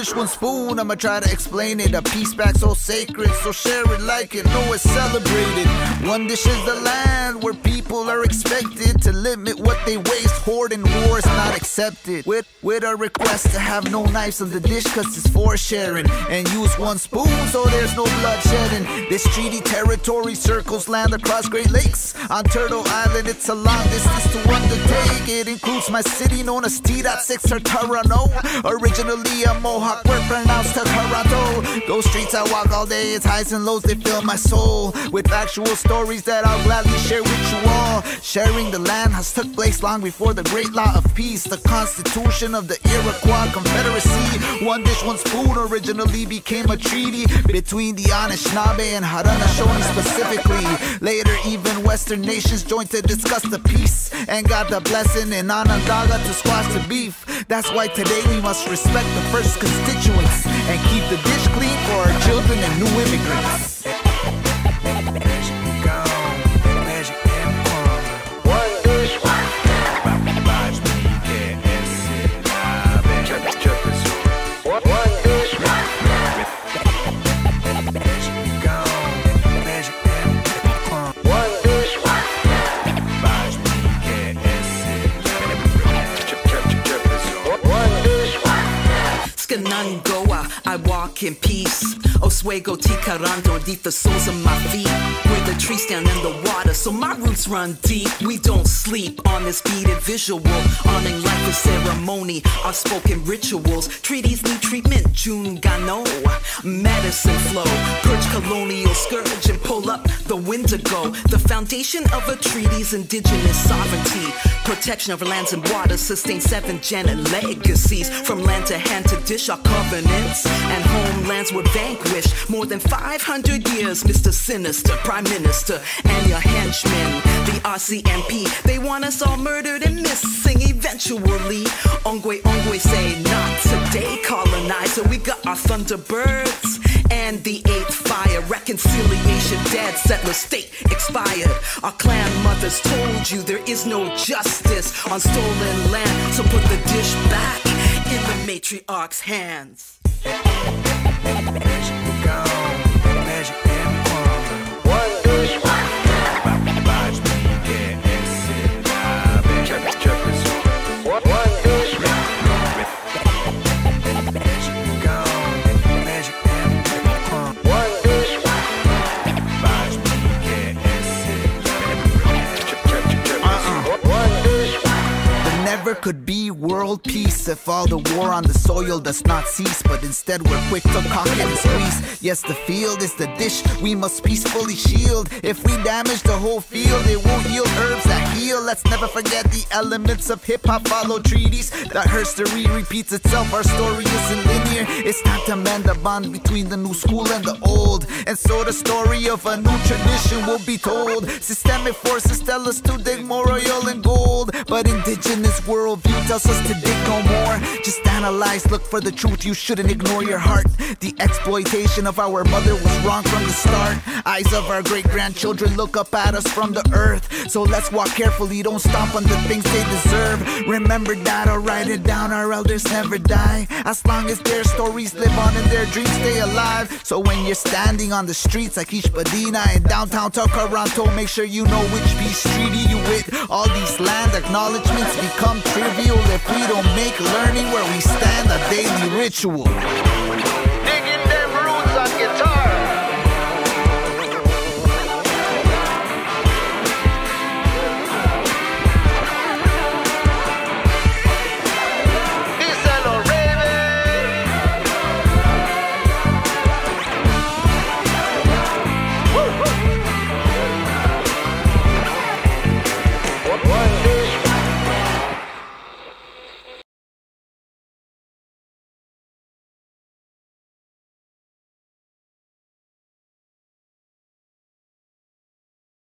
One dish, one spoon, I'ma try to explain it. A piece back so sacred, so share it like it. Know it's celebrated. One dish is the land where people are expected to limit what they waste. Hoard and war is not accepted. With, with a request to have no knives on the dish, cause it's for sharing. And use one spoon so there's no bloodshedding. This treaty territory circles land across Great Lakes. On Turtle Island, it's a long distance to undertake. It includes my city known as T.6 or Toronto. Originally a Mohawk word pronounced to. Those streets I walk all day, it's highs and lows, they fill my soul. With actual stories that I'll gladly share with you all. Sharing the land has took place long before the great law of peace. The constitution of the Iroquois Confederacy. One dish, one spoon originally became a treaty between the Anishinaabe and Haudenosaunee specifically. Later, even Western nations joined to discuss the peace and got the blessing in Onondaga to squash the beef. That's why today we must respect the first constituents and keep the dish clean for our children and new immigrants. I walk in peace. Oswego, Tkaronto, deep the soles of my feet. Where the trees stand in the water, so my roots run deep. We don't sleep on this beaded visual. Honoring life with ceremony, our spoken rituals. Treaties need treatment, June. Medicine flow, purge colonial scourge and pull up the windigo. The foundation of a treaty's indigenous sovereignty. Protection of lands and waters, sustain seven genet legacies. From land to hand to dish our covenants. And homelands were vanquished. More than 500 years, Mr. Sinister, Prime Minister, and your henchmen. The RCMP, they want us all murdered and missing eventually. Onkwehonwe say, not today, colonizer. We got our Thunderbirds and the eighth fire. Reconciliation dead, settler state expired. Our clan mothers told you there is no justice on stolen land. So put the dish back in the matriarch's hands. Never could be world peace if all the war on the soil does not cease. But instead, we're quick to cock and squeeze. Yes, the field is the dish we must peacefully shield. If we damage the whole field, it won't yield herbs that heal. Let's never forget the elements of hip hop follow treaties. That history repeats itself. Our story isn't It's time to mend the bond between the new school and the old. And so the story of a new tradition will be told. Systemic forces tell us to dig more oil and gold. But indigenous worldview tells us to dig no more. Just analyze, look for the truth. You shouldn't ignore your heart. The exploitation of our mother was wrong from the start. Eyes of our great grandchildren look up at us from the earth. So let's walk carefully, don't stomp on the things they deserve. Remember that or write it down. Our elders never die. As long as their stories live on and their dreams stay alive. So when you're standing on the streets like Ishbadina in downtown Toronto, make sure you know which peace treaty you with. All these land acknowledgements become trivial if we don't make learning where we stand a daily ritual.